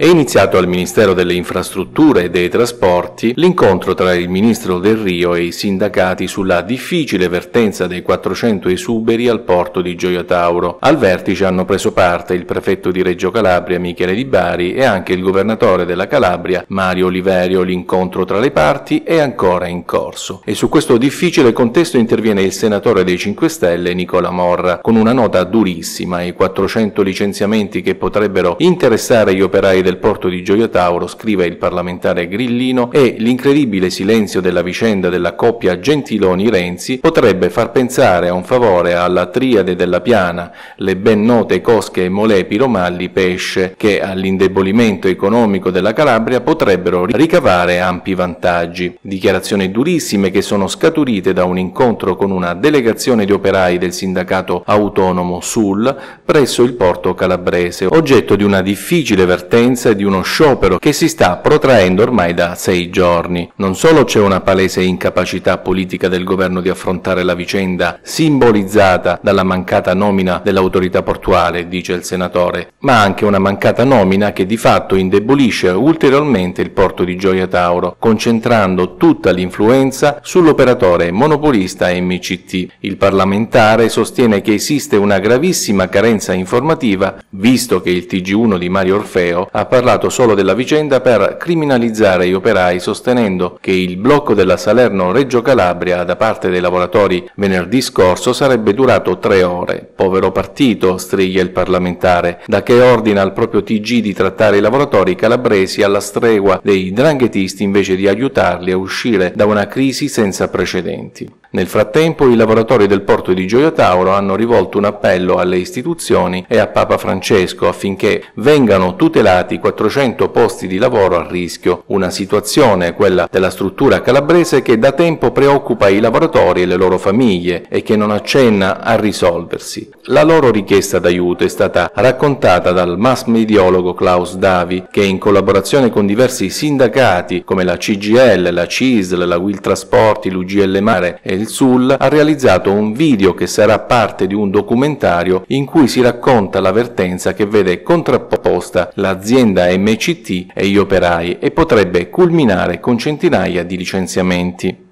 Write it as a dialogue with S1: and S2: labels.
S1: È iniziato al Ministero delle Infrastrutture e dei Trasporti l'incontro tra il Ministro del Rio e i sindacati sulla difficile vertenza dei 400 esuberi al porto di Gioia Tauro. Al vertice hanno preso parte il prefetto di Reggio Calabria Michele Di Bari e anche il governatore della Calabria Mario Oliverio. L'incontro tra le parti è ancora in corso. E su questo difficile contesto interviene il senatore dei 5 Stelle Nicola Morra con una nota durissima. I 400 licenziamenti che potrebbero interessare gli operai del porto di Gioia Tauro, scrive il parlamentare Grillino, e l'incredibile silenzio della vicenda della coppia Gentiloni-Renzi potrebbe far pensare a un favore alla triade della piana, le ben note cosche Molepi, Romalli, Pesce, che all'indebolimento economico della Calabria potrebbero ricavare ampi vantaggi. Dichiarazioni durissime che sono scaturite da un incontro con una delegazione di operai del sindacato autonomo SUL presso il porto calabrese, oggetto di una difficile vertenza conseguenza di uno sciopero che si sta protraendo ormai da sei giorni. Non solo c'è una palese incapacità politica del governo di affrontare la vicenda, simbolizzata dalla mancata nomina dell'autorità portuale, dice il senatore, ma anche una mancata nomina che di fatto indebolisce ulteriormente il porto di Gioia Tauro, concentrando tutta l'influenza sull'operatore monopolista MCT. Il parlamentare sostiene che esiste una gravissima carenza informativa, visto che il TG1 di Mario Orfeo ha parlato solo della vicenda per criminalizzare gli operai sostenendo che il blocco della Salerno-Reggio Calabria da parte dei lavoratori venerdì scorso sarebbe durato tre ore. Povero partito, striglia il parlamentare, da che ordina al proprio TG di trattare i lavoratori calabresi alla stregua dei dranghetisti invece di aiutarli a uscire da una crisi senza precedenti. Nel frattempo i lavoratori del porto di Gioia Tauro hanno rivolto un appello alle istituzioni e a Papa Francesco affinché vengano tutelati 400 posti di lavoro a rischio, una situazione, quella della struttura calabrese, che da tempo preoccupa i lavoratori e le loro famiglie e che non accenna a risolversi. La loro richiesta d'aiuto è stata raccontata dal mass mediologo Klaus Davi che in collaborazione con diversi sindacati come la CGL, la CISL, la Will Trasporti, l'UGL Mare e il Sul ha realizzato un video che sarà parte di un documentario in cui si racconta la vertenza che vede contrapposta l'azienda MCT e gli operai e potrebbe culminare con centinaia di licenziamenti.